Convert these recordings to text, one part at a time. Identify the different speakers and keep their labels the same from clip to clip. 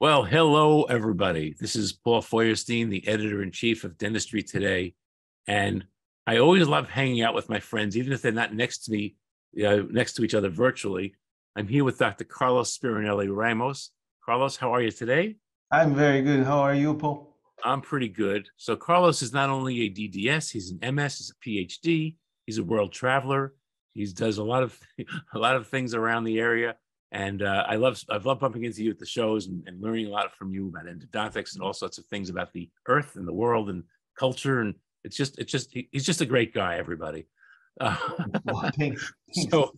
Speaker 1: Well, hello, everybody. This is Paul Feuerstein, the editor in chief of Dentistry Today. And I always love hanging out with my friends, even if they're not next to me, you know, next to each other virtually. I'm here with Dr. Carlos Spironelli Ramos. Carlos, how are you today?
Speaker 2: I'm very good. How are you, Paul?
Speaker 1: I'm pretty good. So, Carlos is not only a DDS, he's an MS, he's a PhD, he's a world traveler. He does a lot of a lot of things around the area. And uh, I love I've loved bumping into you at the shows and, and, learning a lot from you about endodontics and all sorts of things about the earth and the world and culture. And it's just it's just he's just a great guy. Everybody. Uh, well, thanks. So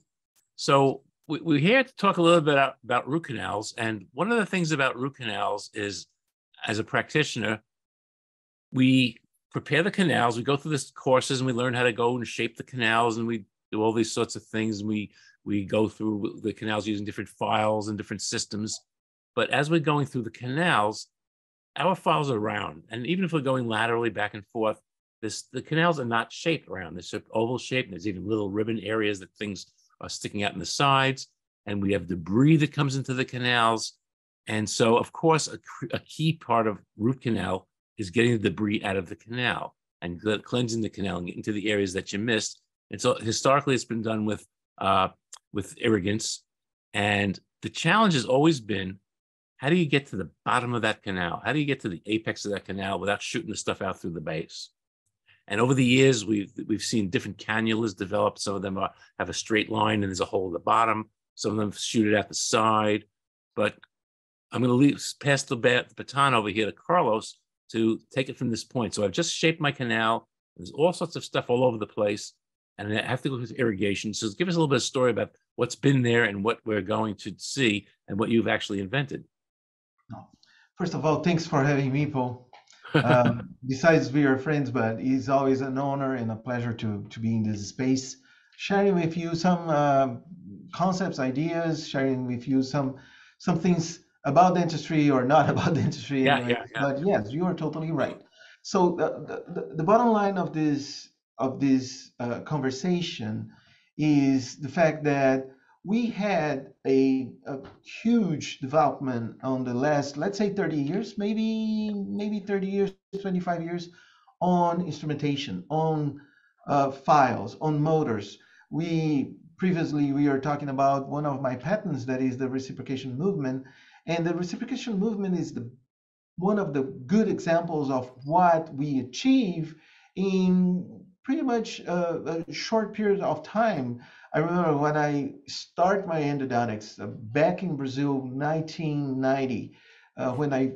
Speaker 1: so we, we're here to talk a little bit about, about root canals. And one of the things about root canals is, as a practitioner, we prepare the canals. We go through this courses and we learn how to go and shape the canals and we do all these sorts of things. And we we go through the canals using different files and different systems. But as we're going through the canals, our files are round. And even if we're going laterally back and forth, this, the canals are not shaped round. They're oval shaped. And There's even little ribbon areas that things are sticking out in the sides. And we have debris that comes into the canals. And so, of course, a, a key part of root canal is getting the debris out of the canal and cleansing the canal and getting to the areas that you missed. And so historically, it's been done with uh, with irrigants. And the challenge has always been how do you get to the bottom of that canal? How do you get to the apex of that canal without shooting the stuff out through the base? And over the years, we've we've seen different cannulas develop. Some of them are, have a straight line and there's a hole at the bottom. Some of them shoot it at the side. But I'm going to leave pass the baton over here to Carlos to take it from this point. So I've just shaped my canal. There's all sorts of stuff all over the place and I have to go with irrigation. So give us a little bit of story about what's been there and what we're going to see and what you've actually invented.
Speaker 2: First of all, thanks for having me, Paul. Um, besides we are friends, but it's always an honor and a pleasure to to be in this space, sharing with you some uh, concepts, ideas, sharing with you some some things about dentistry or not about dentistry.
Speaker 1: Yeah, yeah, yeah.
Speaker 2: But yes, you are totally right. So the, the, the bottom line of this of this uh, conversation is the fact that we had a, a, huge development on the last, let's say 30 years, maybe maybe 30 years, 25 years on instrumentation, on uh, files, on motors. We previously we are talking about one of my patents that is the reciprocation movement, and the reciprocation movement is the one of the good examples of what we achieve in pretty much a, a, short period of time. I remember when I start my endodontics uh, back in Brazil, 1990, uh, when I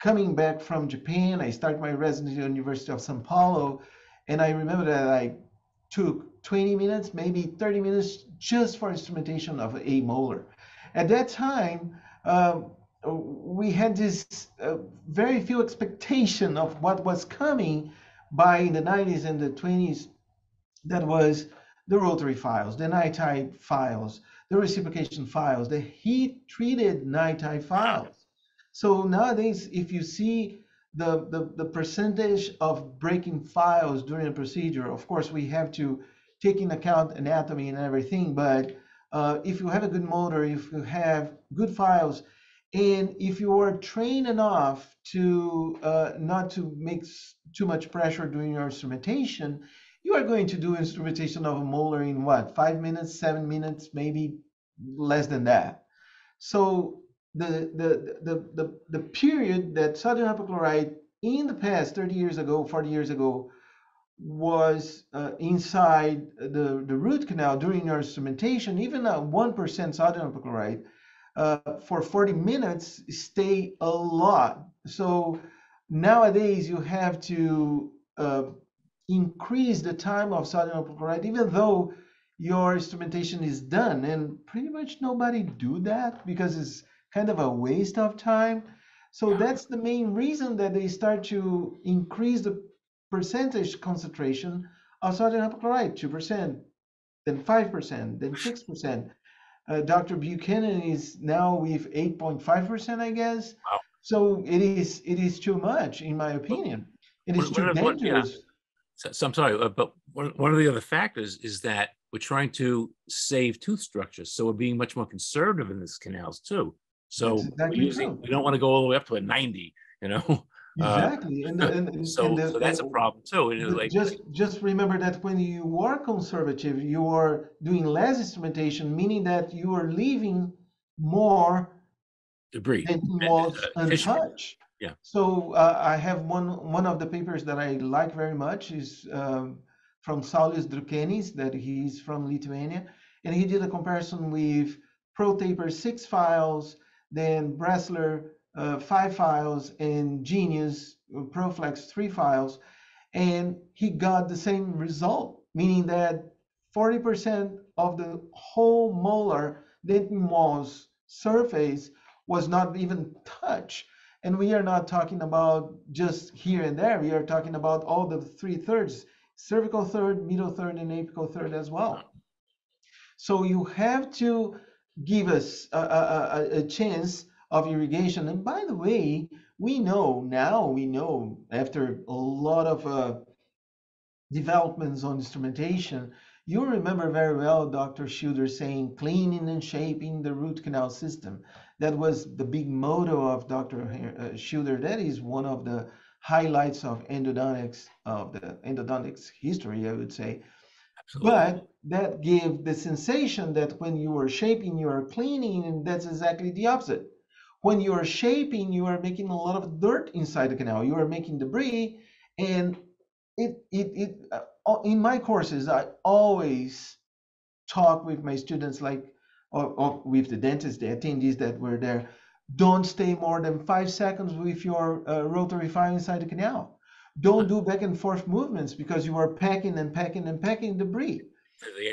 Speaker 2: coming back from Japan, I start my residency at University of São Paulo, and I remember that I took 20 minutes, maybe 30 minutes, just for instrumentation of a molar. At that time, um, we had this uh, very few expectation of what was coming by in the 90s and the 20s, that was the rotary files, the NiTi files, the reciprocation files, the heat treated NiTi files. So nowadays, if you see the, the, the percentage of breaking files during a procedure, of course, we have to take into account anatomy and everything, but uh, if you have a good motor, if you have good files, and if you are trained enough to uh, not to make too much pressure during your instrumentation, you are going to do instrumentation of a molar in what, five minutes, seven minutes, maybe less than that. So the, the, the, the, the period that sodium hypochlorite in the past, 30 years ago, 40 years ago, was uh, inside the, the root canal during your instrumentation, even a 1% sodium hypochlorite uh, for 40 minutes stay a lot. So nowadays you have to uh, increase the time of sodium hypochlorite, even though your instrumentation is done. And pretty much nobody do that because it's kind of a waste of time. So that's the main reason that they start to increase the percentage concentration of sodium hypochlorite, 2%, then 5%, then 6%. Uh, Dr. Buchanan is now with 8.5%, I guess. Wow. So it is it is too much, in my opinion. It is too dangerous. yeah.
Speaker 1: so, so, I'm sorry, uh, but one, one of the other factors is that we're trying to save tooth structures. So we're being much more conservative in these canals too. So exactly using, we don't want to go all the way up to a 90, you know.
Speaker 2: Uh, exactly, uh, and,
Speaker 1: and, so, and the, so, that's a problem too.
Speaker 2: like, just just remember that when you are conservative, you are doing less instrumentation, meaning that you are leaving more
Speaker 1: debris
Speaker 2: than was uh, untouched.
Speaker 1: Yeah.
Speaker 2: So uh, I have one one of the papers that I like very much is um, from Saulius Drukteinis, that he's from Lithuania, and he did a comparison with ProTaper six files, then Brasseler uh, five files, and Genius ProFlex three files, and he got the same result, meaning that 40% of the whole molar dentin walls surface was not even touched. And we are not talking about just here and there. We are talking about all the three thirds, cervical third, middle third, and apical third as well. So you have to give us a, a, a chance of irrigation. And by the way, we know now, we know after a lot of uh, developments on instrumentation, you remember very well Dr. Schilder saying cleaning and shaping the root canal system. That was the big motto of Dr. Uh, Schilder. That is one of the highlights of endodontics, of the endodontics history, I would say. Absolutely. But that gave the sensation that when you are shaping, you are cleaning, and that's exactly the opposite. When you are shaping, you are making a lot of dirt inside the canal. You are making debris, and it it it uh, in my courses I always talk with my students like or, or with the dentists, the attendees that were there. Don't stay more than five seconds with your uh, rotary file inside the canal. Don't do back and forth movements because you are packing and packing and packing debris.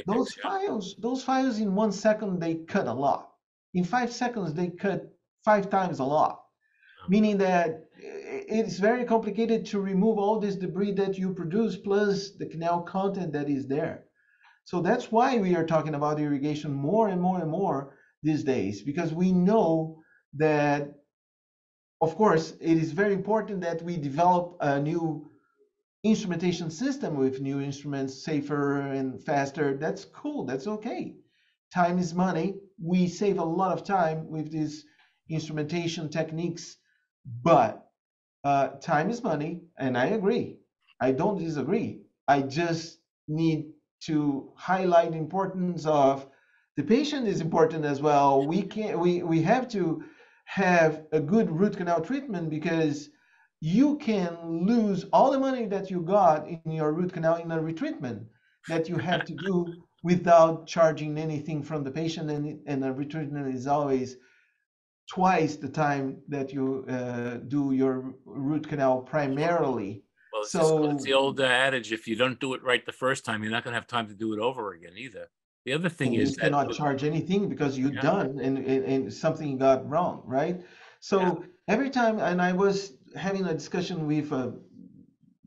Speaker 2: those files, those files in one second they cut a lot. In five seconds they cut five times a lot, meaning that it's very complicated to remove all this debris that you produce plus the canal content that is there. So that's why we are talking about irrigation more and more and more these days, because we know that, of course, it is very important that we develop a new instrumentation system with new instruments, safer and faster. That's cool. That's okay. Time is money. We save a lot of time with these instrumentation techniques, but uh, time is money, and I agree. I don't disagree. I just need to highlight the importance of the patient is important as well. We can we we have to have a good root canal treatment because you can lose all the money that you got in your root canal in a retreatment that you have to do without charging anything from the patient and, and a retreatment is always twice the time that you uh, do your root canal primarily.
Speaker 1: Well, it's, so, it's the old uh, adage: if you don't do it right the first time, you're not going to have time to do it over again either. The other thing is
Speaker 2: you cannot charge anything because you've yeah. done and, and, and, something got wrong, right? So yeah. every time, and I was having a discussion with a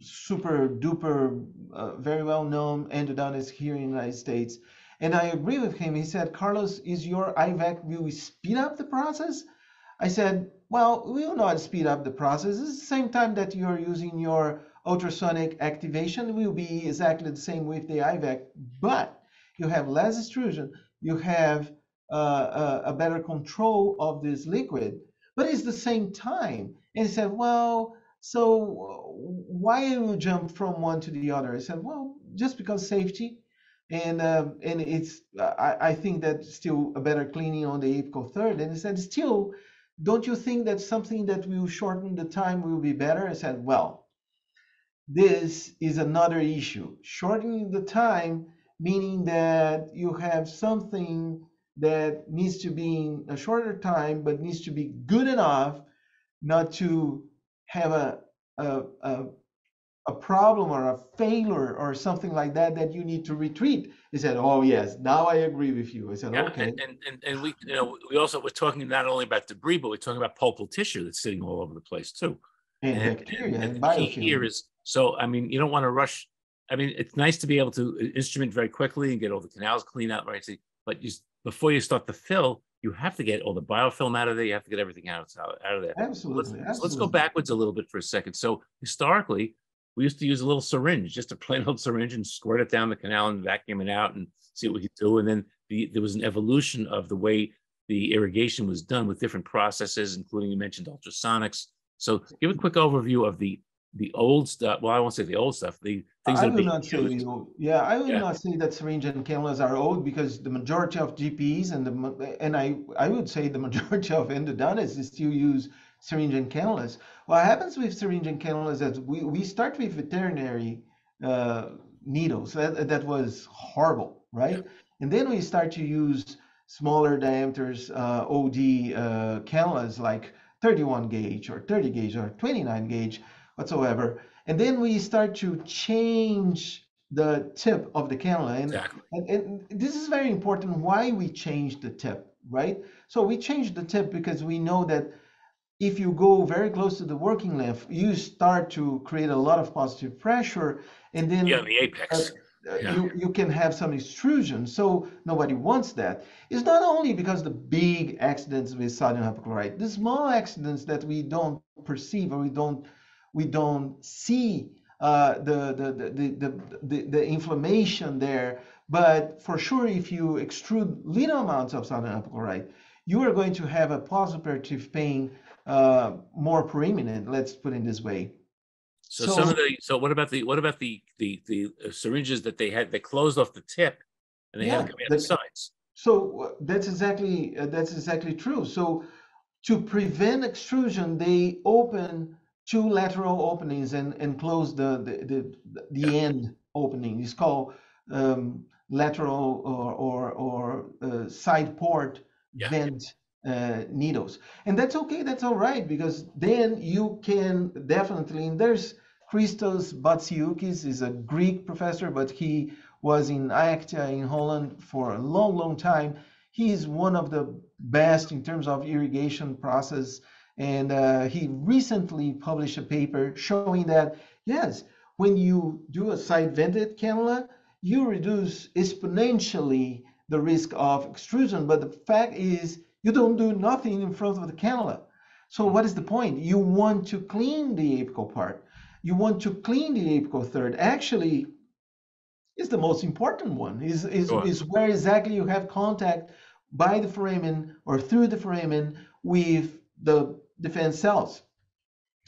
Speaker 2: super duper, uh, very well known endodontist here in the United States, and I agree with him. He said, Carlos, is your IVAC, will we speed up the process? I said, well, we will not speed up the process. It's the same time that you're using your ultrasonic activation will be exactly the same with the IVAC, but you have less extrusion, you have uh, a, a, better control of this liquid, but it's the same time. And he said, well, so why you jump from one to the other? I said, well, just because safety and um, and it's I, I think that still a better cleaning on the apical third. And he said, still, don't you think that something that will shorten the time will be better? I said, well, this is another issue. Shortening the time, meaning that you have something that needs to be in a shorter time, but needs to be good enough not to have a, a, a a problem or a failure or something like that that you need to retreat he said oh yes now i agree with you i said yeah, okay
Speaker 1: and, and and we you know we also we're talking not only about debris but we're talking about pulpal tissue that's sitting all over the place too
Speaker 2: and, and bacteria and, and, and
Speaker 1: here is so i mean you don't want to rush i mean it's nice to be able to instrument very quickly and get all the canals cleaned out right but you before you start to fill you have to get all the biofilm out of there. You have to get everything out, out, out of there.
Speaker 2: Absolutely.
Speaker 1: Let's,
Speaker 2: absolutely.
Speaker 1: let's go backwards a little bit for a second. So historically, we used to use a little syringe, just a plain old syringe, and squirt it down the canal and vacuum it out and see what we could do. And then the, there was an evolution of the way the irrigation was done with different processes, including you mentioned ultrasonics. So give a quick overview of the the old stuff. Well, I won't say the old stuff. The things
Speaker 2: I
Speaker 1: that
Speaker 2: would not say
Speaker 1: used.
Speaker 2: old. Yeah, I would
Speaker 1: Yeah.
Speaker 2: not say that syringe and cannulas are old because the majority of GPs and the and I I would say the majority of endodontists still use syringe and cannulas. What happens with syringe and cannulas is that we, we start with veterinary uh, needles. That that was horrible, right? And then we start to use smaller diameters uh, OD uh, cannulas like 31 gauge or 30 gauge or 29 gauge whatsoever. And then we start to change the tip of the cannula. And,
Speaker 1: Exactly.
Speaker 2: and, and this is very important why we change the tip, right? So we change the tip because we know that if you go very close to the working length, you start to create a lot of positive pressure, and then
Speaker 1: Yeah, the apex.
Speaker 2: uh,
Speaker 1: Yeah.
Speaker 2: you, you can have some extrusion. So nobody wants that. It's not only because the big accidents with sodium hypochlorite, the small accidents that we don't perceive or we don't we don't see uh, the, the, the, the, the, the, the inflammation there. But for sure, if you extrude little amounts of sodium hypochlorite, you are going to have a postoperative pain uh, more preeminent. Let's put it this way.
Speaker 1: So,
Speaker 2: So-
Speaker 1: some of the so what about the what about the the the uh, syringes that they had they closed off the tip and they
Speaker 2: Yeah,
Speaker 1: had the sides.
Speaker 2: So uh, that's exactly uh, that's exactly true. So to prevent extrusion, they open two lateral openings and, and close the the, the, the end opening. It's called um, lateral or or, or uh, side port
Speaker 1: Yeah.
Speaker 2: vent uh, needles, and that's okay. That's all right because then you can definitely. And there's Christos Boutsioukis is a Greek professor, but he was in ACTA in Holland for a long, long time. He is one of the best in terms of irrigation process. And uh, he recently published a paper showing that, yes, when you do a side vented cannula, you reduce exponentially the risk of extrusion. But the fact is, you don't do nothing in front of the cannula. So what is the point? You want to clean the apical part. You want to clean the apical third. Actually, is the most important one. Is is, is where exactly you have contact by the foramen or through the foramen with the defense cells.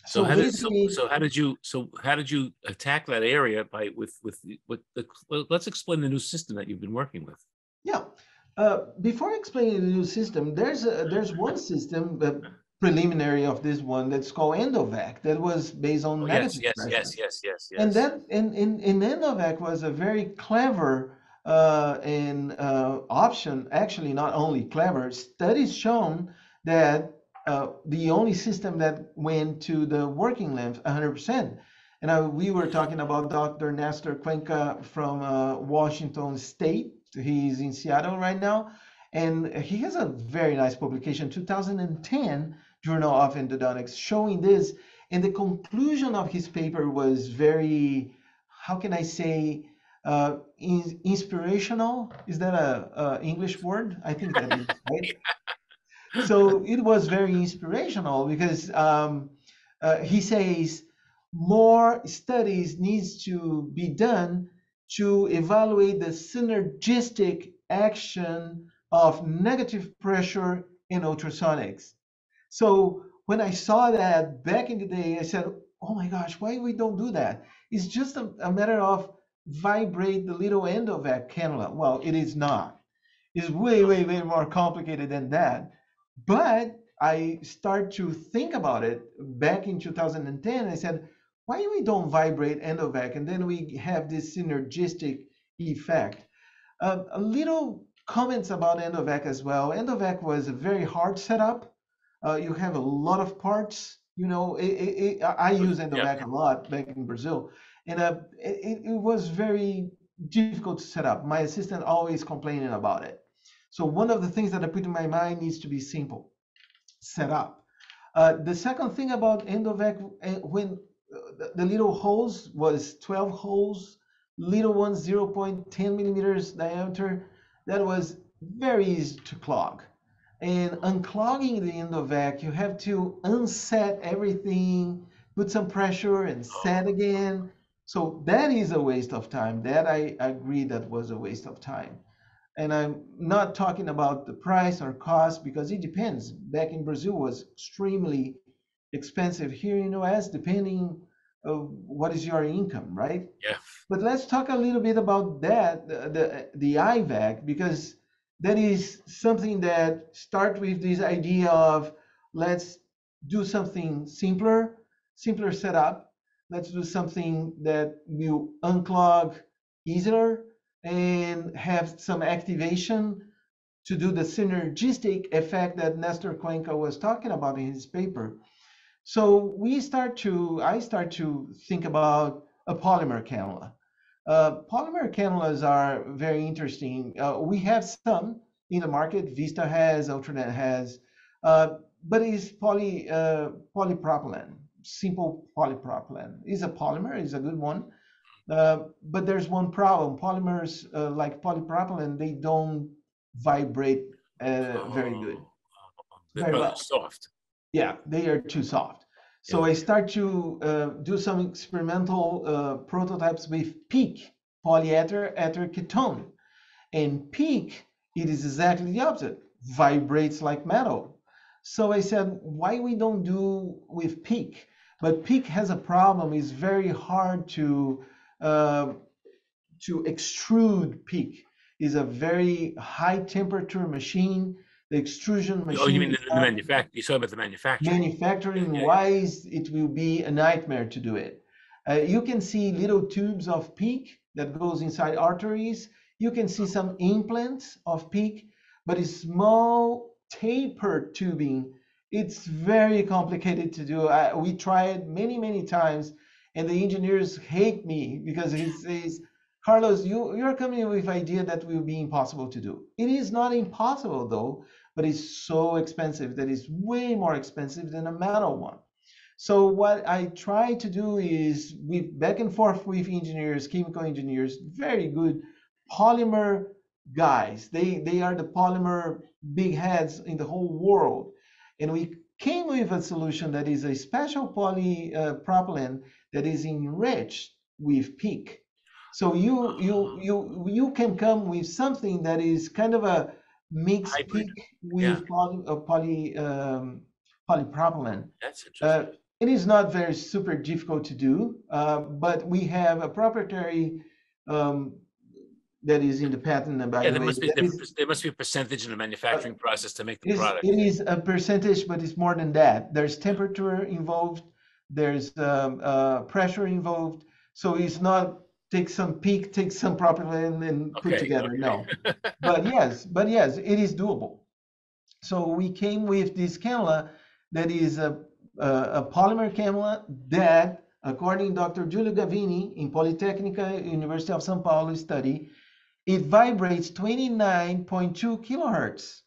Speaker 1: So, how did so, so how did you so how did you attack that area by with with the- with the well, let's explain the new system that you've been working with.
Speaker 2: Yeah. Uh, before explaining the new system, there's a, there's one system uh, preliminary of this one that's called Endovac that was based on
Speaker 1: Oh, yes,
Speaker 2: negative
Speaker 1: yes, yes, yes, yes, yes.
Speaker 2: And that in in in Endovac was a very clever uh, and uh, option. Actually, not only clever. Studies shown that uh, the only system that went to the working length 100%. And uh, we were talking about Dr. Nestor Cohenca from uh, Washington State. He's in Seattle right now, and he has a very nice publication, 2010 Journal of Endodontics, showing this. And the conclusion of his paper was very, how can I say, uh, in, inspirational. Is that a, a English word? I think that is right. So it was very inspirational because um, uh, he says more studies needs to be done to evaluate the synergistic action of negative pressure in ultrasonics. So when I saw that back in the day, I said, "Oh my gosh, why we don't do that? It's just a, a matter of vibrate the little end of that cannula." Well, it is not. It's way, way, way more complicated than that. But I start to think about it back in 2010. I said, "Why we don't vibrate endovac?" And then we have this synergistic effect. Uh, a little comments about endovac as well. Endovac was a very hard setup. Uh, you have a lot of parts. You know, it, it, it, I use endovac a lot back in Brazil, and uh, it, it was very difficult to set up. My assistant always complaining about it. So one of the things that I put in my mind needs to be simple, set up. Uh, the second thing about endovac, uh, when the, the little holes was 12 holes, little ones 0.10 millimeters diameter, that was very easy to clog. And unclogging the endovac, you have to unset everything, put some pressure and set again. So that is a waste of time. That I agree that was a waste of time. and I'm not talking about the price or cost because it depends. Back in Brazil was extremely expensive. Here in US, depending of what is your income, right?
Speaker 1: Yeah.
Speaker 2: But let's talk a little bit about that, the the, the IVAC, because that is something that start with this idea of let's do something simpler, simpler setup. Let's do something that will unclog easier and have some activation to do the synergistic effect that Nestor Cohenca was talking about in his paper. So we start to, I start to think about a polymer cannula. Uh, polymer cannulas are very interesting. Uh, we have some in the market. Vista has, Ultradent has, uh, but it's poly uh, polypropylene, simple polypropylene. Is a polymer, is a good one. Uh, but there's one problem. Polymers uh, like polypropylene, they don't vibrate very good.
Speaker 1: Oh, very well. soft.
Speaker 2: Yeah, they are too soft. So yeah. I start to uh, do some experimental uh, prototypes with PEEK polyether ether ketone. And PEEK, it is exactly the opposite, vibrates like metal. So I said, why we don't do with PEEK? But PEEK has a problem, it's very hard to, uh, to extrude PEEK. It's a very high temperature machine the extrusion machine.
Speaker 1: Oh, you mean the, the manufacturing? You saw about the manufacturing.
Speaker 2: Manufacturing yeah, wise, yeah. it will be a nightmare to do it. Uh, you can see little tubes of PEEK that goes inside arteries. You can see some implants of PEEK, but a small tapered tubing. It's very complicated to do. I, we tried many, many times, and the engineers hate me because he says, Carlos, you, you're coming with idea that will be impossible to do. It is not impossible though, but it's so expensive that it's way more expensive than a metal one. So what I try to do is with back and forth with engineers, chemical engineers, very good polymer guys. They they are the polymer big heads in the whole world, and we came with a solution that is a special polypropylene uh, that is enriched with PEEK. So you you you you can come with something that is kind of a mixed Hybrid. PEEK with yeah. poly, uh, poly um, polypropylene.
Speaker 1: That's interesting. Uh,
Speaker 2: it is not very super difficult to do, uh, but we have a proprietary um, that is in the patent. About
Speaker 1: yeah, there must be there, is, there, must be a percentage in the manufacturing uh, process to make the product.
Speaker 2: It is a percentage, but it's more than that. There's temperature involved. There's um, uh, pressure involved. So it's not take some PEEK, take some propylene and then put together. Okay. No, but yes, but yes, it is doable. So we came with this cannula that is a, a, a polymer cannula that, according to Dr. Giulio Gavini in Politecnica University of São Paulo study, it vibrates 29.2 kilohertz.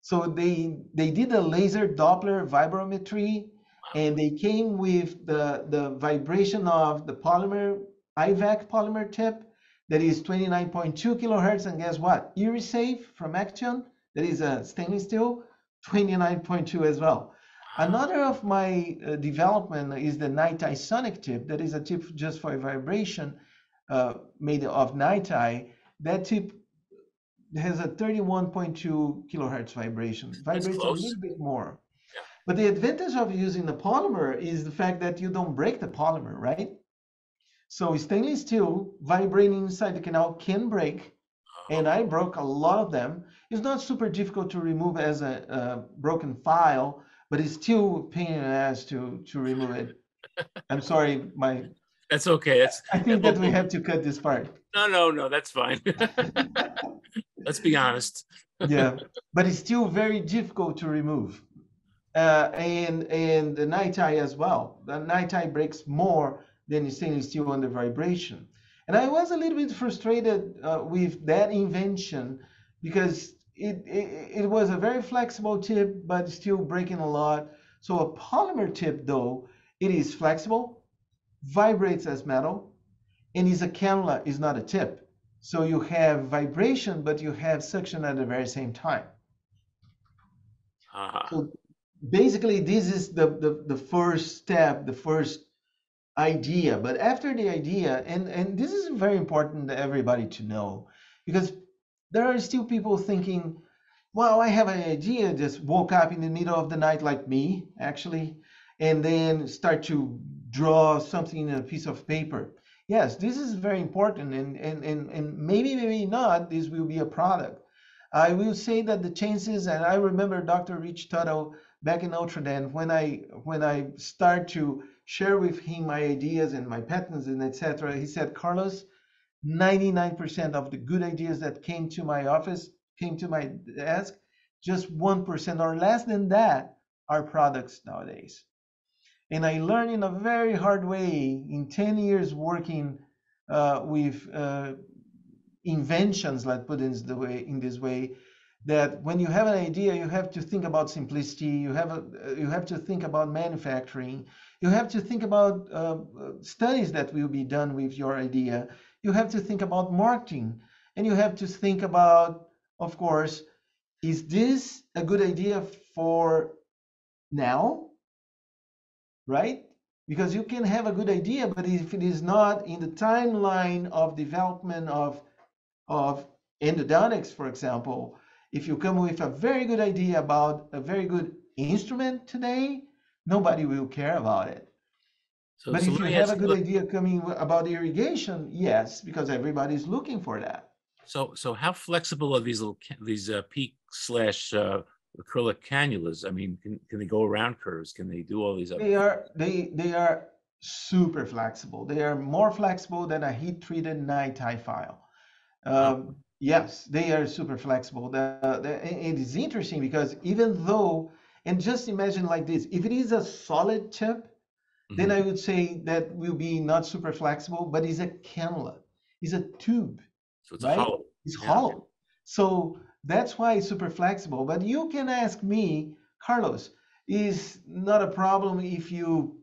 Speaker 2: So they they did a laser Doppler vibrometry and they came with the, the vibration of the polymer IVAC polymer tip that is 29.2 kilohertz. And guess what? IrriSafe from Acteon, that is a stainless steel, 29.2 as well. Another of my uh, development is the NiTi Sonic tip. That is a tip just for vibration uh, made of NiTi. That tip has a 31.2 kilohertz vibration. Vibrates a little bit more. Yeah. But the advantage of using the polymer is the fact that you don't break the polymer, right? So stainless steel vibrating inside the canal can break, and I broke a lot of them. It's not super difficult to remove as a, a broken file, but it's still pain in the ass to to remove it. I'm sorry, my.
Speaker 1: That's okay. That's.
Speaker 2: I think that we have to cut this part.
Speaker 1: No, no, no. That's fine. Let's be honest.
Speaker 2: yeah, but it's still very difficult to remove. Uh, and and the NiTi as well. The NiTi breaks more than stainless steel under vibration. And I was a little bit frustrated uh, with that invention because it, it, it was a very flexible tip, but still breaking a lot. So a polymer tip, though, it is flexible, vibrates as metal, and is a cannula, is not a tip. So you have vibration, but you have suction at the very same time. Uh-huh. So basically, this is the, the, the first step, the first idea. But after the idea, and, and this is very important to everybody to know, because there are still people thinking, well, I have an idea, just woke up in the middle of the night like me, actually, and then start to draw something in a piece of paper. Yes, this is very important, and, and, and, and maybe, maybe not, this will be a product. I will say that the chances, and I remember Dr. Rich Tuttle back in Notre Dame, when I when I start to share with him my ideas and my patents and etc., he said, Carlos, 99% of the good ideas that came to my office, came to my desk, just 1% or less than that are products nowadays. And I learned in a very hard way in 10 years working uh, with uh, inventions, let's put it in, the way, in this way, that when you have an idea, you have to think about simplicity, you have, a, you have to think about manufacturing, you have to think about uh, studies that will be done with your idea, you have to think about marketing and you have to think about, of course, is this a good idea for now? Right? Because you can have a good idea, but if it is not in the timeline of development of, of endodontics, for example, if you come with a very good idea about a very good instrument today, nobody will care about it. So, but so if you have a good look, idea coming about irrigation, yes, because everybody's looking for that.
Speaker 1: So, so how flexible are these little these uh, PEEK slash uh, acrylic cannulas? I mean, can, can they go around curves? Can they do all these? Other
Speaker 2: they are they they are super flexible. They are more flexible than a heat treated NiTi file. Um. Yes, they are super flexible. The, the, it is interesting because even though, and just imagine like this: if it is a solid tip Mm-hmm. Then I would say that will be not super flexible, but it's a cannula. It's a tube.
Speaker 1: So it's right? hollow.
Speaker 2: It's yeah. hollow. So that's why it's super flexible. But you can ask me, Carlos, is not a problem if you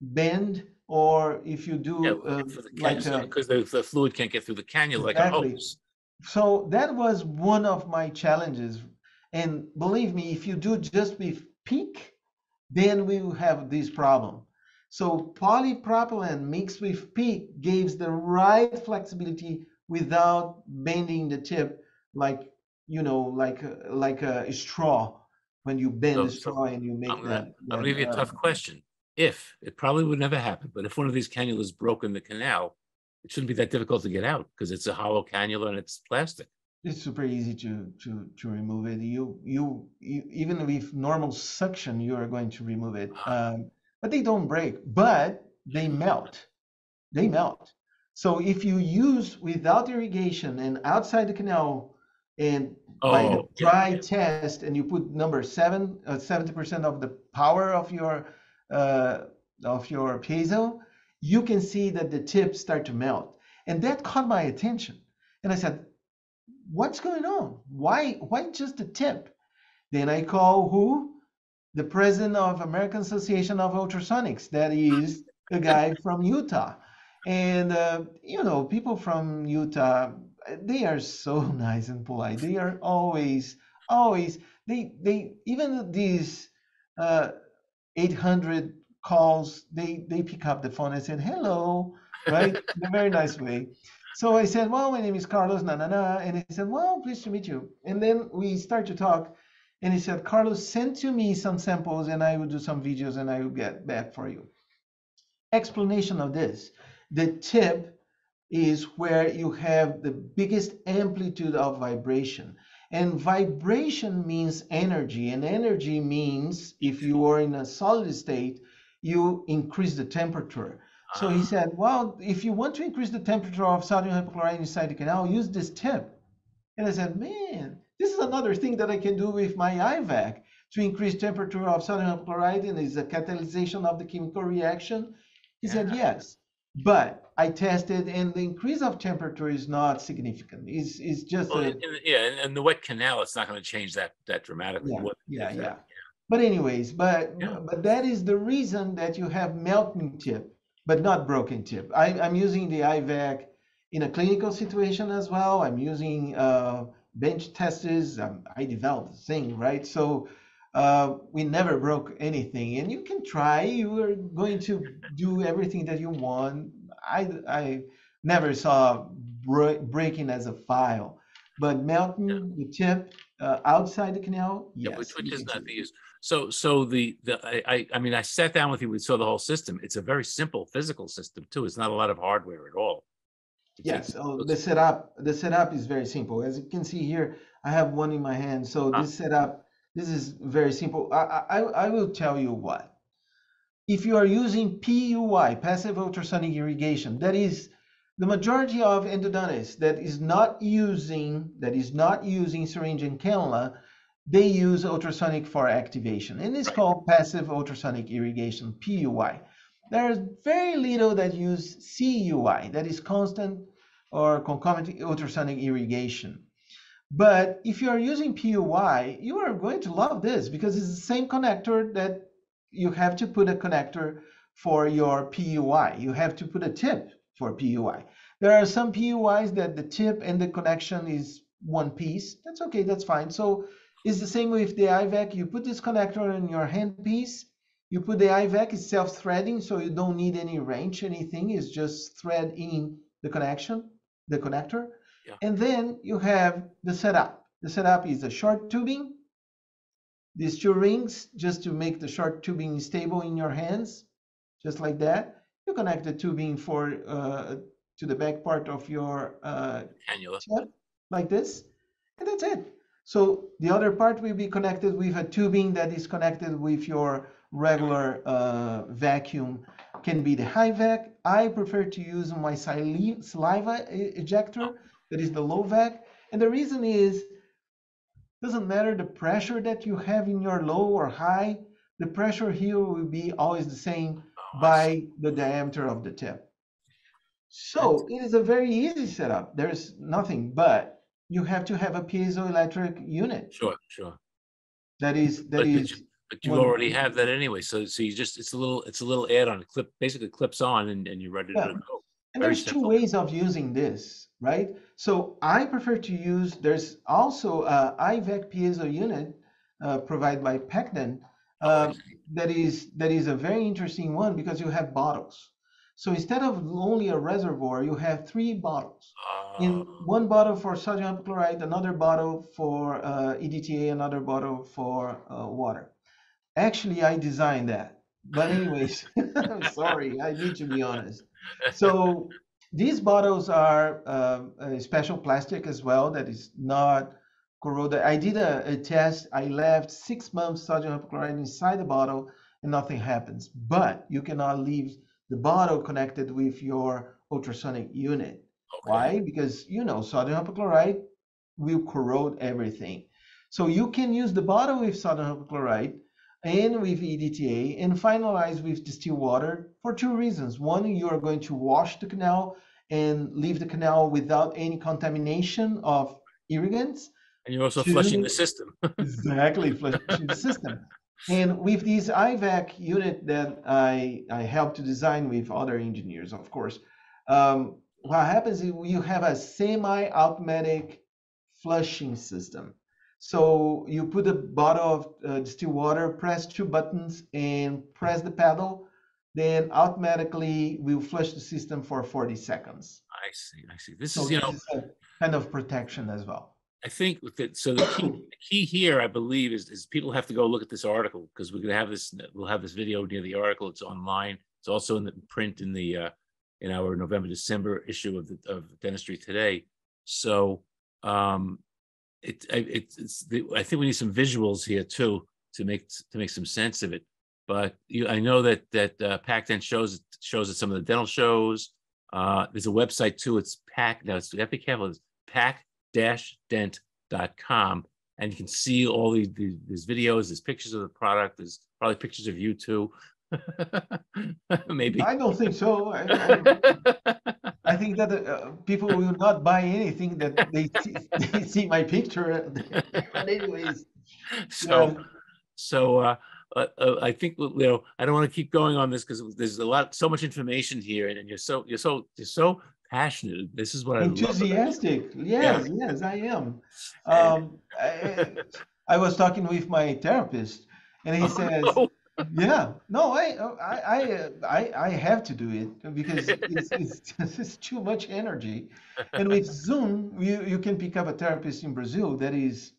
Speaker 2: bend or if you do yeah, uh,
Speaker 1: like because the, the, fluid can't get through the cannula exactly. like a hose.
Speaker 2: So that was one of my challenges. And believe me, if you do just with PEEK then we will have this problem. So polypropylene mixed with PEEK gives the right flexibility without bending the tip like you know like like a straw when you bend so, the straw so and you make I'm
Speaker 1: gonna, that. I'm gonna give you a uh, tough question. If it probably would never happen, but if one of these cannulas broke in the canal, it shouldn't be that difficult to get out because it's a hollow cannula and it's plastic.
Speaker 2: It's super easy to to to remove it. You you, you even with normal suction, you are going to remove it. Um, but they don't break, but they melt. They melt. So if you use without irrigation and outside the canal and oh, by the dry yeah. test and you put number seven, uh, 70% of the power of your uh, of your piezo, you can see that the tips start to melt. And that caught my attention. And I said, what's going on? Why, why just the tip? Then I call who? the president of American Association of Ultrasonics. That is a guy from Utah. And, uh, you know, people from Utah, they are so nice and polite. They are always, always, they, they, even these uh, 800 calls, they, they pick up the phone and said, hello, right? In a very nice way. So I said, well, my name is Carlos, na, na, na. And he said, well, pleased to meet you. And then we start to talk. And he said, Carlos, send to me some samples and I will do some videos and I will get back for you. Explanation of this. The tip is where you have the biggest amplitude of vibration. And vibration means energy, and energy means if you are in a solid state, you increase the temperature. So he ah. said, Well, if you want to increase the temperature of sodium hypochlorite inside the canal, use this tip. And I said, Man, this is another thing that I can do with my IVAC to increase temperature of sodium hypochlorite and is a catalyzation of the chemical reaction. He yeah. said yes, but I tested and the increase of temperature is not significant. It's, it's just well,
Speaker 1: a, yeah, and the wet canal, it's not going to change that that dramatically.
Speaker 2: Yeah, what, yeah, yeah. yeah. But anyways, but yeah. but that is the reason that you have melting tip, but not broken tip. I, I'm using the IVAC in a clinical situation as well. I'm using uh, bench testers. Um, I developed the thing, right? So uh, we never broke anything. And you can try. You are going to do everything that you want. I I never saw breaking as a file. But melting
Speaker 1: Yeah.
Speaker 2: the tip uh, outside the canal,
Speaker 1: Yeah,
Speaker 2: yes.
Speaker 1: which, which
Speaker 2: you
Speaker 1: is
Speaker 2: can
Speaker 1: not
Speaker 2: do
Speaker 1: the use. So, so the, the, I, I, I mean, I sat down with you, we saw the whole system. It's a very simple physical system too. It's not a lot of hardware at all. It's-
Speaker 2: Yes, oh, the setup, the setup is very simple. As you can see here, I have one in my hand. So
Speaker 1: Ah.
Speaker 2: this setup, this is very simple. I, I, I- I will tell you what. If you are using PUI, passive ultrasonic irrigation, that is the majority of endodontists that is not using, that is not using syringe and cannula, they use ultrasonic for activation. And it's called passive ultrasonic irrigation, PUI. There's very little that use CUI, that is constant or concomitant ultrasonic irrigation. But if you are using PUI, you are going to love this because it's the same connector that you have to put a connector for your PUI. You have to put a tip for PUI. There are some PUIs that the tip and the connection is one piece. That's okay, that's fine. So it's the same with the IVAC. You put this connector in your handpiece. You put the IVAC, it's self-threading, so you don't need any wrench, anything. It's just thread in the connection, the connector.
Speaker 1: Yeah.
Speaker 2: And then you have the setup. The setup is a short tubing, these two rings, just to make the short tubing stable in your hands, just like that. You connect the tubing for uh, to the back part of your uh,
Speaker 1: Cannula.
Speaker 2: like this, and that's it. So the other part will be connected with a tubing that is connected with your regular uh, vacuum. Can be the high vac. I prefer to use my saliva ejector, that is the low vac, and the reason is doesn't matter the pressure that you have in your low or high. The pressure here will be always the same. By the diameter of the tip. So it is a very easy setup. There's nothing, but you have to have a piezoelectric unit.
Speaker 1: Sure, sure.
Speaker 2: That is that
Speaker 1: But
Speaker 2: is
Speaker 1: you- But you
Speaker 2: One-
Speaker 1: already have that anyway. So, so you just, it's a little, it's a little add-on, clip, basically clips on and, and you're ready
Speaker 2: Yeah.
Speaker 1: to go.
Speaker 2: and
Speaker 1: very
Speaker 2: there's two ways of using this, right? So I prefer to use. There's also a IVAC piezo unit uh, provided by PacDent.
Speaker 1: Oh,
Speaker 2: Uh,
Speaker 1: see.
Speaker 2: that is that is a very interesting one because you have bottles. So instead of only a reservoir, you have three bottles. in
Speaker 1: Uh,
Speaker 2: one bottle for sodium hypochlorite, another bottle for uh, EDTA, another bottle for uh, water. Actually, I designed that. But anyways, I'm sorry, I need to be honest. So these bottles are um, a special plastic as well that is not I did a, a test. I left six months sodium hypochlorite inside the bottle and nothing happens. But you cannot leave the bottle connected with your ultrasonic unit.
Speaker 1: okay.
Speaker 2: Why? Because you know sodium hypochlorite will corrode everything. So you can use the bottle with sodium hypochlorite and with EDTA and finalize with distilled water for two reasons. One, you are going to wash the canal and leave the canal without any contamination of irrigants.
Speaker 1: And you're also flushing the system.
Speaker 2: exactly flushing the system and with this ivac unit that i i helped to design with other engineers of course um, what happens is you have a semi-automatic flushing system so you put a bottle of uh, distilled water press two buttons and press the pedal then automatically will flush the system for 40 seconds
Speaker 1: I see, I see. This
Speaker 2: so
Speaker 1: is, you know,
Speaker 2: kind of protection as well
Speaker 1: I think with it, so the key, the key here, I believe, is, is people have to go look at this article because we're gonna have this, we'll have this video near the article. It's online. It's also in the print in the, uh, in our November, December issue of the, of Dentistry Today. So, um, it, I- it's, it's, the- I think we need some visuals here too, to make, to make some sense of it. But you, I know that, that, uh, PacDent shows, shows at some of the dental shows. Uh, there's a website too. It's Pac, now it's, you have to be careful. It's Pac dent.com and you can see all these, these, these videos, there's pictures of the product, there's probably pictures of you too. Maybe.
Speaker 2: i don't think so I- I- I think that uh, people will not buy anything that they see, they see my picture. but anyways,
Speaker 1: So,
Speaker 2: yeah,
Speaker 1: so, uh, uh, uh, I think, you know, I don't want to keep going on this because there's a lot, so much information here and you're so, you're so, you're so passionate. This is what I love. about
Speaker 2: enthusiastic. Yes, yes, I am. Um, I, I was talking with my therapist, and he says,
Speaker 1: Oh,
Speaker 2: yeah. No, I, I, I, I, I have to do it because it's, it's, it's too much energy. And with Zoom, you, you can pick up a therapist in Brazil that is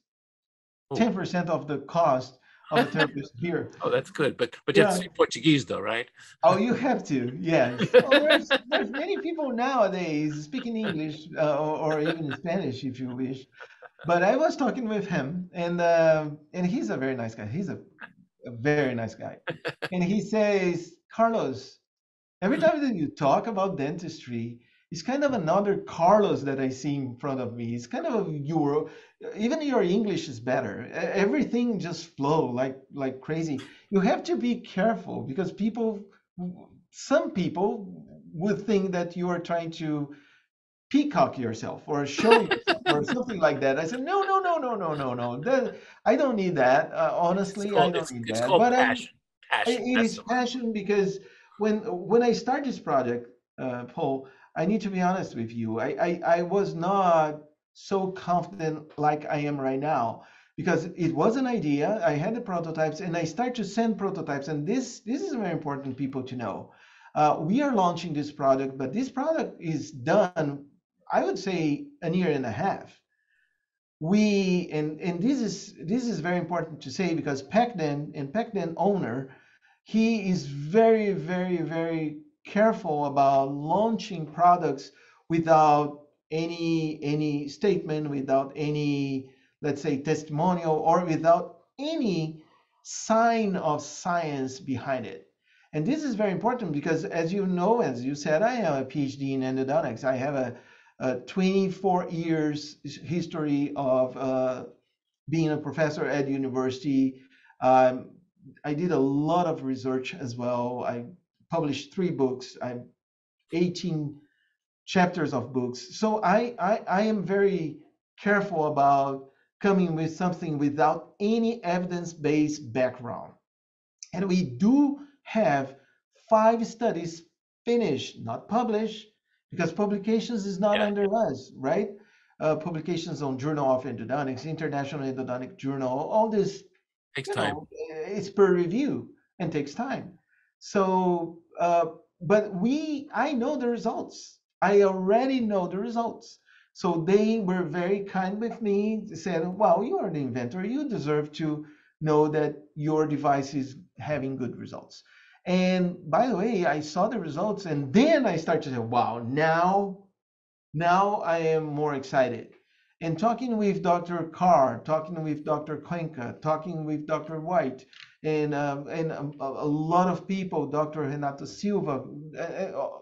Speaker 1: Oh,
Speaker 2: 10% of the cost of a therapist here.
Speaker 1: oh, that's good. But but you have to speak Portuguese though, right?
Speaker 2: Oh, you have to, yes. Well, there's, there's many people nowadays speaking English uh, or, or even Spanish if you wish. But I was talking with him, and uh, and he's a very nice guy. He's a, a very nice guy, and he says, Carlos, every time that you talk about dentistry, it's kind of another Carlos that I see in front of me. It's kind of a Euro. Even your English is better. Everything just flow like like crazy. You have to be careful because people, some people would think that you are trying to peacock yourself or show yourself or something like that. I said, no, no, no, no, no, no, no. That, I don't need that. Uh, honestly, I don't
Speaker 1: it's,
Speaker 2: need
Speaker 1: it's
Speaker 2: that.
Speaker 1: called
Speaker 2: But
Speaker 1: passion.
Speaker 2: I-
Speaker 1: Passion.
Speaker 2: It is passion because when when I start this project, uh, Paul, I need to be honest with you. I, I I was not so confident like I am right now because it was an idea. I had the prototypes and I start to send prototypes. And this this is very important people to know. Uh, we are launching this product, but this product is done, I would say, a year and a half we and and this is this is very important to say because PacDent and PacDent owner, he is very very very careful about launching products without any any statement, without any let's say testimonial or without any sign of science behind it. And this is very important because as you know, as you said, I have a PhD in endodontics. I have a uh, 24 years history of uh, being a professor at university. Um, I did a lot of research as well. I published three books. I'm 18 chapters of books. So I, I, I am very careful about coming with something without any evidence-based background. And we do have five studies finished, not published, because publications is not
Speaker 1: Yeah.
Speaker 2: under us, right? Uh, publications on Journal of Endodontics, International Endodontic Journal, all this,
Speaker 1: Takes time.
Speaker 2: know, it's per review and takes time. So, uh, but we, I know the results. I already know the results. So they were very kind with me. Said, "Well, you are the inventor. You deserve to know that your device is having good results." And by the way, I saw the results, and then I started to say, "Wow, now, now I am more excited." And talking with Dr. Carr, talking with Dr. Cohenca, talking with Dr. White, and um, and a, a lot of people, Dr. Renato Silva, a, a-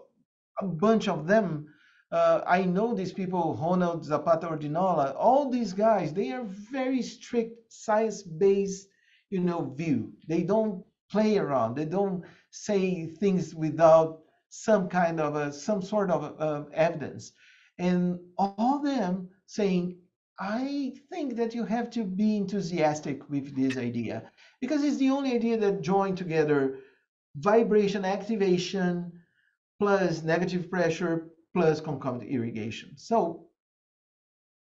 Speaker 2: a bunch of them. Uh, I know these people, Ronald Zapata Ordinola, all these guys, they are very strict science-based, you know, view. They don't play around. They don't say things without some kind of a, some sort of uh, evidence. And all them saying, I think that you have to be enthusiastic with this idea because it's the only idea that join together vibration activation plus negative pressure plus concomitant irrigation. So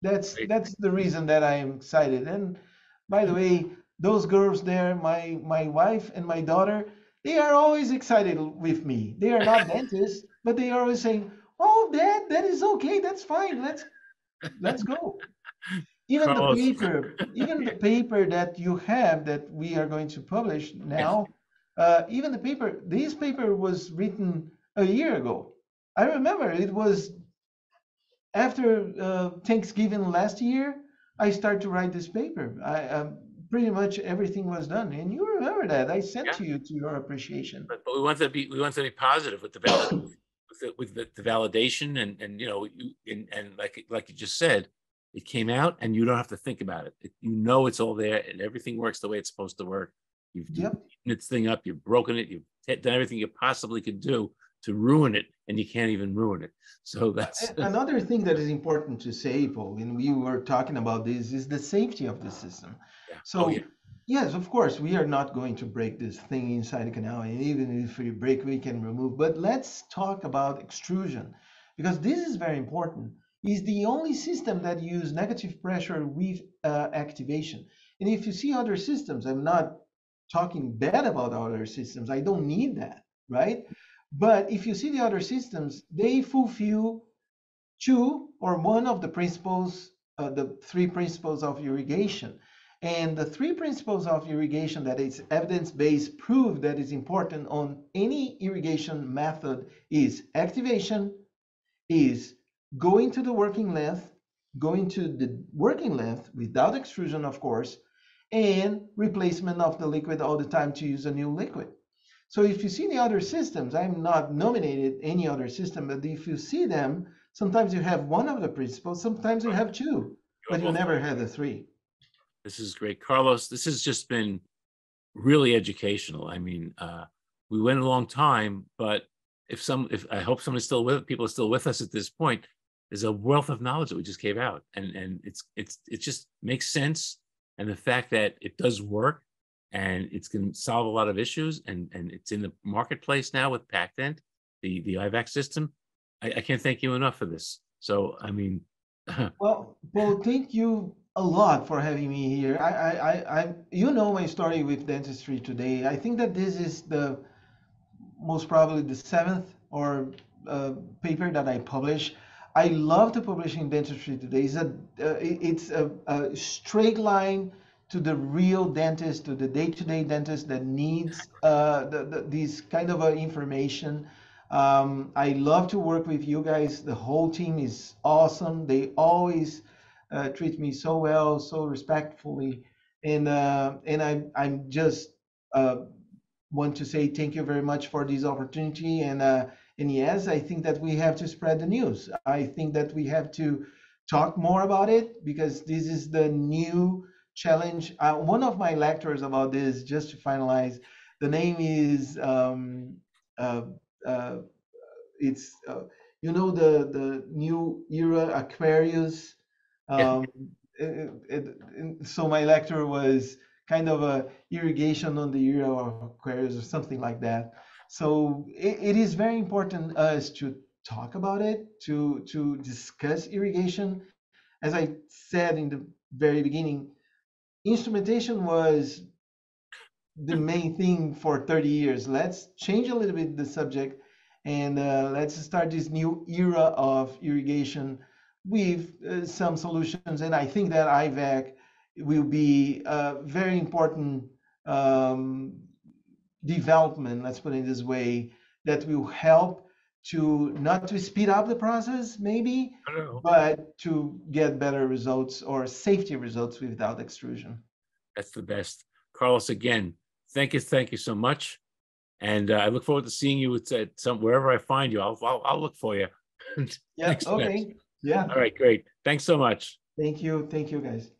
Speaker 2: that's that's the reason that I am excited. And by the way, those girls there, my my wife and my daughter, they are always excited with me. They are not dentists, but they are always saying, "Oh, Dad, that is okay. That's fine. Let's let's go." Even the paper, even the paper that you have that we are going to publish now, uh, even the paper, this paper was written a year ago. I remember it was after uh, Thanksgiving last year. I started to write this paper. I um, pretty much everything was done, and you remember that I sent
Speaker 1: Yeah.
Speaker 2: to you to your appreciation.
Speaker 1: But, but we want to be we want to be positive with the valid, with the, with the, the validation and and you know you and, and like like you just said, it came out and you don't have to think about it. It- You know it's all there and everything works the way it's supposed to work. You've,
Speaker 2: Yep.
Speaker 1: eaten this thing up, you've broken it, you've t- done everything you possibly could do to ruin it, and you can't even ruin it. So that's
Speaker 2: Another thing that is important to say, Paul, when we were talking about this, is the safety of the system.
Speaker 1: Yeah.
Speaker 2: So,
Speaker 1: Oh, yeah.
Speaker 2: yes, of course, we are not going to break this thing inside the canal, and even if we break, we can remove. But let's talk about extrusion, because this is very important. Is the only system that use negative pressure with uh, activation. And if you see other systems, I'm not talking bad about other systems. I don't need that, right? But if you see the other systems, they fulfill two or one of the principles, uh, the three principles of irrigation. And the three principles of irrigation that is evidence-based prove that is important on any irrigation method is activation, is going to the working length, going to the working length without extrusion, of course, and replacement of the liquid all the time to use a new liquid. So if you see the other systems, I'm not nominated any other system, but if you see them, sometimes you have one of the principles, sometimes you have two, but you never have the three.
Speaker 1: This is great. Carlos, this has just been really educational. I mean, uh, we went a long time, but if some, if I hope somebody's still with, people are still with us at this point, there's a wealth of knowledge that we just gave out and, and it's, it's, it just makes sense. And the fact that it does work and it's going to solve a lot of issues and, and it's in the marketplace now with PacDent, the, the IVAC system. I, I can't thank you enough for this. So, I mean,
Speaker 2: well, well, thank you a lot for having me here. I, I, I, I, you know my story with dentistry today. I think that this is the most probably the seventh or uh, paper that I publish. I love to publish in dentistry today. It's a, uh, it's a, a, straight line to the real dentist, to the day-to-day dentist that needs uh, the, the, these kind of uh, information. Um, I love to work with you guys. The whole team is awesome. They always uh, treat me so well, so respectfully, and uh, and I I'm just uh, want to say thank you very much for this opportunity. And uh, and yes, I think that we have to spread the news. I think that we have to talk more about it because this is the new challenge. Uh, one of my lectures about this, just to finalize, the name is um, uh, uh, it's uh, you know the the new era Aquarius. Um, yeah. it, it, it, so my lecture was kind of a irrigation on the era of Aquarius or something like that. So it, it is very important us to talk about it, to to discuss irrigation. As I said in the very beginning, instrumentation was the main thing for 30 years. Let's change a little bit the subject and uh, let's start this new era of irrigation with uh, some solutions. And I think that IVAC will be a very important um, development, let's put it this way, that will help to not to speed up the process maybe but to get better results or safety results without extrusion.
Speaker 1: That's the best. Carlos again thank you thank you so much. And uh, i look forward to seeing you at, at some wherever i find you. I'll i'll, I'll look for you.
Speaker 2: Yeah okay. yeah.
Speaker 1: All right great. Thanks so much.
Speaker 2: Thank you thank you guys